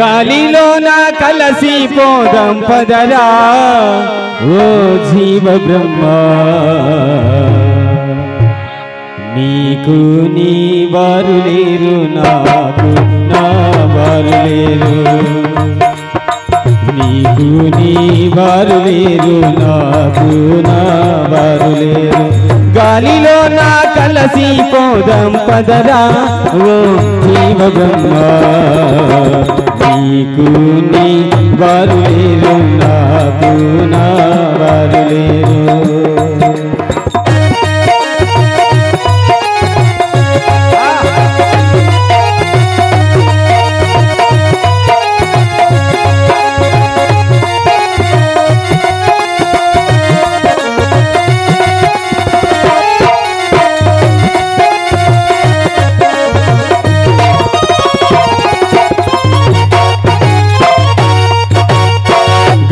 గాలిలోన కలసి పోదం పదరా. ఓ జీవ బ్రహ్మ నీకు నీ వారు లేరు నాకు నా వారు లేరు. నీకు నీ వారు లేరు నాకు నా వారు లేరు. గాలిలో నా కలసి పోదం పదరా. ఓ జీవ బ్రహ్మ నీకు నీ వారు నాకు నా వారు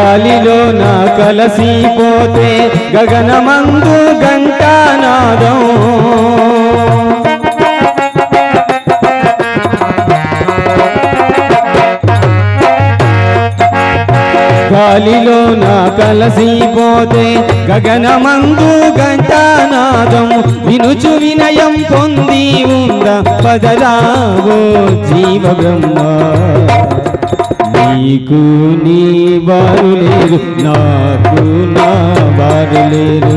గాలిలో నా కలసిపోతే గగనమందు గంటానాదం గాలిలో నా కలసిపోతే గగనమందు గంటానాదం వినుచు వినయం పొంది ఉంద పదరావో జీవ బ్రహ్మ నీకు నీ వారు లేరు నాకు నా వారు లేరు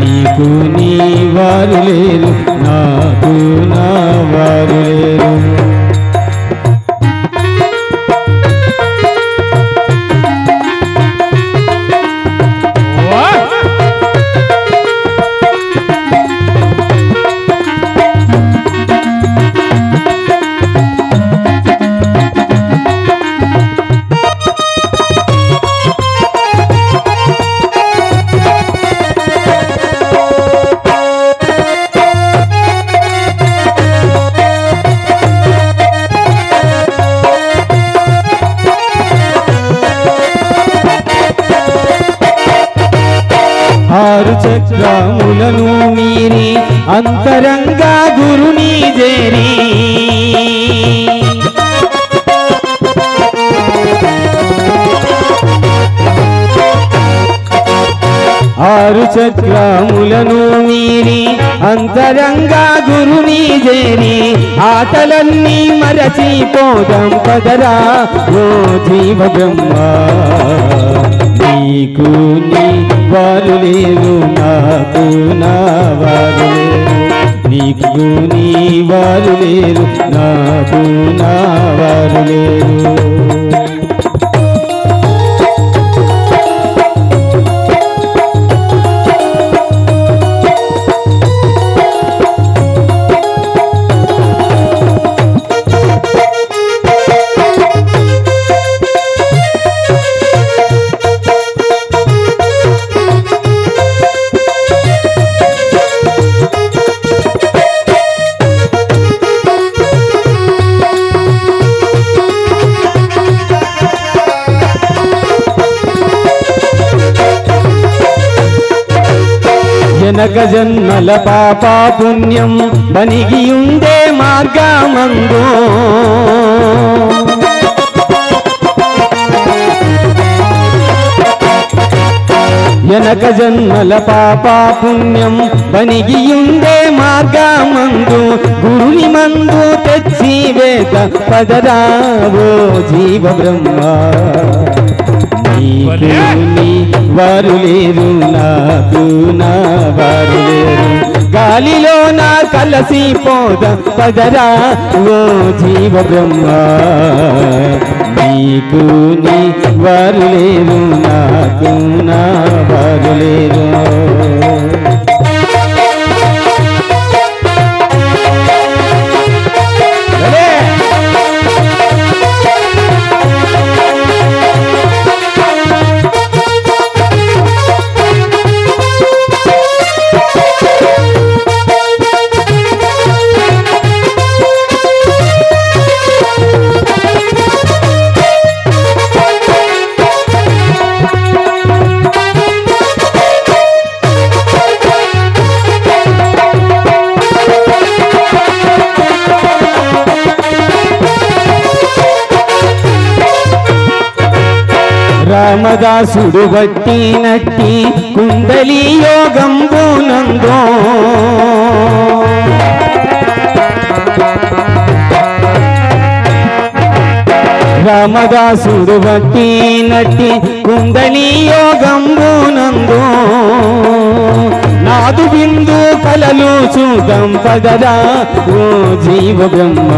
నీకు నీ వారు లేరు నాకు నా వారు లేరు చక్రములను మీరి అంతరంగా గురుని చేరి ఆరు చక్రములను మీరి అంతరంగా గురుని చేరి ఆటలన్నీ మరచిపోదాం పదరా ఓ జీవ బ్రహ్మ నీకు నీ వారు లేరు నాకు నా వారు లేరు. నీకు నీ వారు లేరు నాకు నా వారు లేరు. జనక జన్మల పాప పుణ్యం బనిగియుండే మార్గమందు. జనక జన్మల పాప పుణ్యం బనిగియుండే మార్గమందు. గురుని మందు తెచ్చి వేద పదరావో జీవ బ్రహ్మ. నీకు వారు లేరు నాకు నా వారు లేరు. గాలిలో నా కలసి పోద పదరా ఓ జీవ బ్రహ్మ. నీకు నీ వారు లేరు నాకు నా వారు లేరు. రామదాసుడు బట్టి నట్టి కుండలి యోగం రామదాసుడు బట్టి నట్టి కుందనీ యోగంబునందు నాదు. బిందు కలలు చూద్దాం పదరా ఓ జీవ బ్రహ్మ.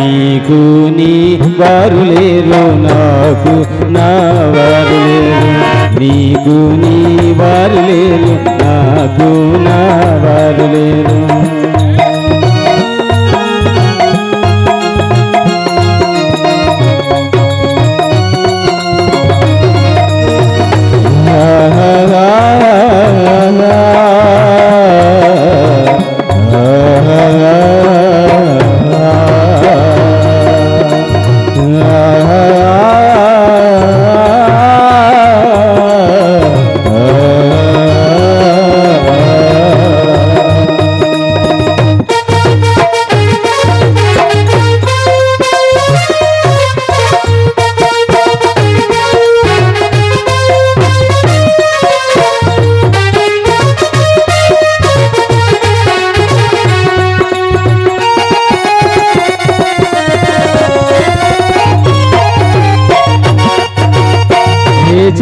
నీకు నీ వారు లేరు నాకు నా వారు లేరు. నీకు నీ వారు లేరు నాకు నా వారు లేరు.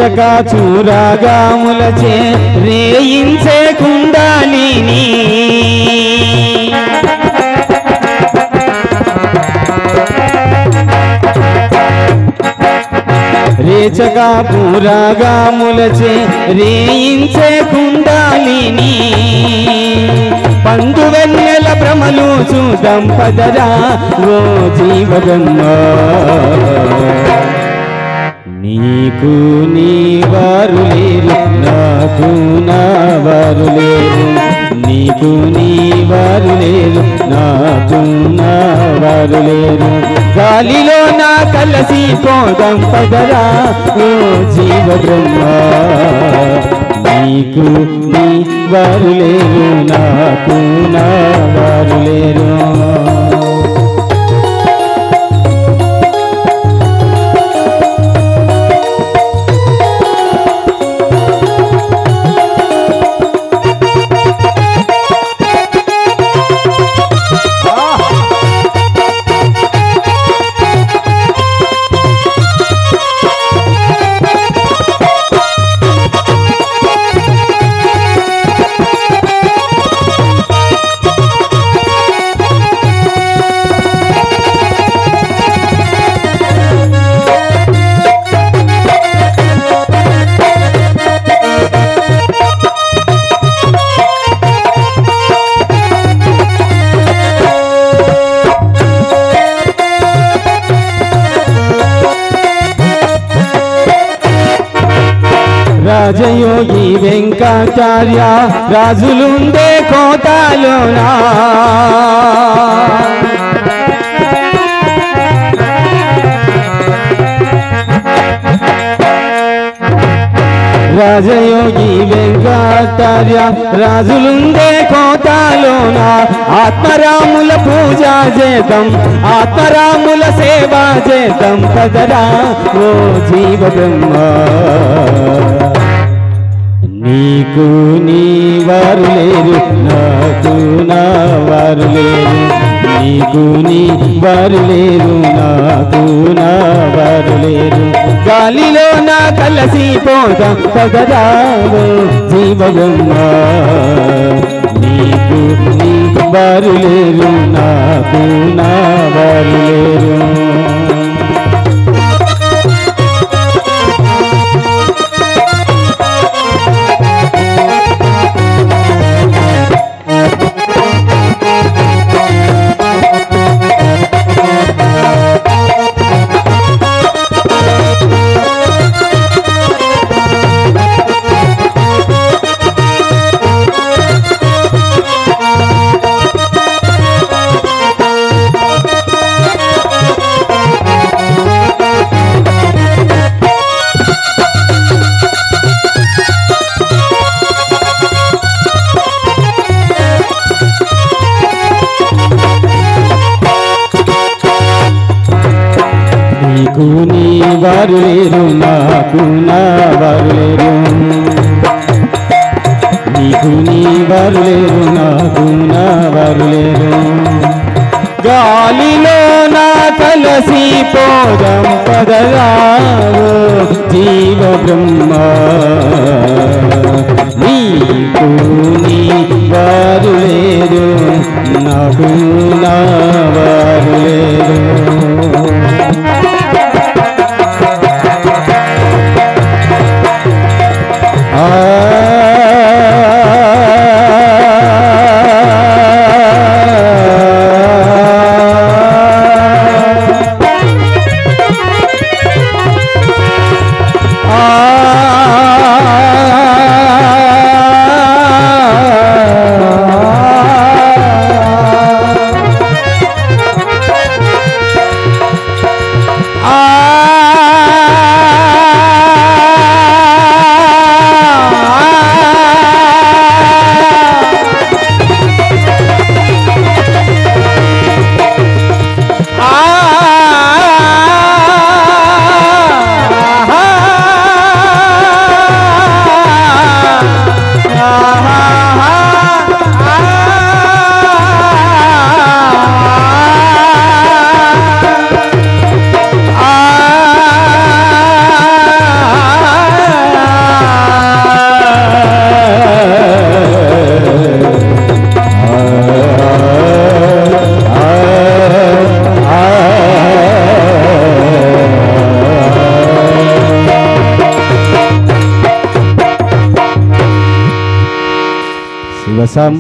రేచక చూరాగాములచే రేయించే కుండాలిని. రేచక పూరాగాములచే రేయించే కుండాలిని. పండు వెన్నెల భ్రమలు చూడం పదరా ఓ జీవగమ్మ నీకు నీ వారు లేరు నాకు నా వారు లేరు. నీకు నీ వారు లేరు నాకు నా వారు లేరు. గాలిలో నా కలసి పోదం పదరా ఓ జీవ బ్రహ్మ నీకు నీ వారు లేరు నాకు నా వారు లేరు. రాజయోగి వెంకటాచార్య రాజులుండే కోటాలోనా రాజయోగి వెంకటాచార్య రాజులుండే కోటాలోన ఆత్మరాముల పూజ చేద్దాం ఆత్మరాముల సేవ చేద్దాం కదరా ఓ జీవ బ్రహ్మ నీకు నీ వారు లేరు నాకు నా వారు లేరు. నీకు నీ వారు లేరు నాకు నా వారు లేరు. గాలిలో నా కలసి పోదాం పదరావు జీవగమ్మ నీకు నీ వారు లేరు నాకు నా వారు లేరు. నాకు నీ వారు లేరు నాకు నా వారు లేరు నీకు నీ వారు లేరు నాకు నా వారు లేరు గాలిలో నా కలసి పోదం పదరావు జీవ బ్రహ్మ నీకు నీ వారు లేరు నాకు నా asam